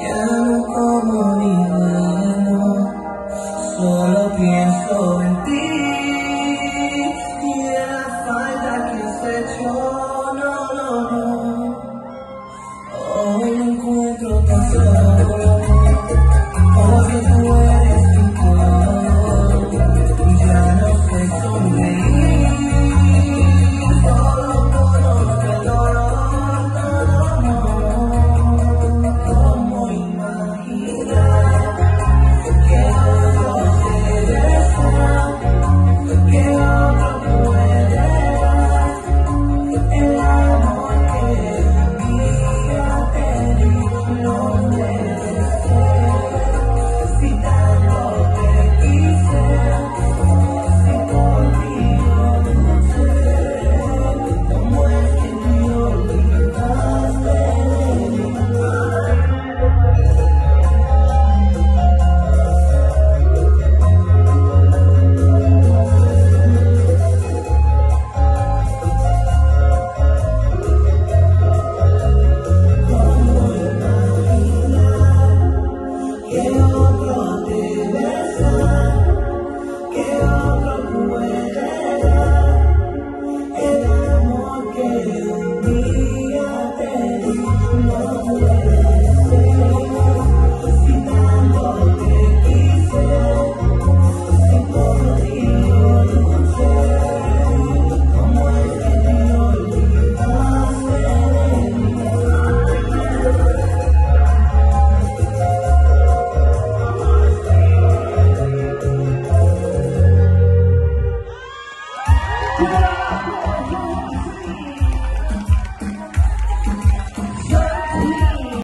ya no como ni duermo, solo pienso en ti y en la falta que has hecho, no, no, no, hoy me encuentro tan solo, como si tú eres mi color, ya no sé sonreír. Yeah.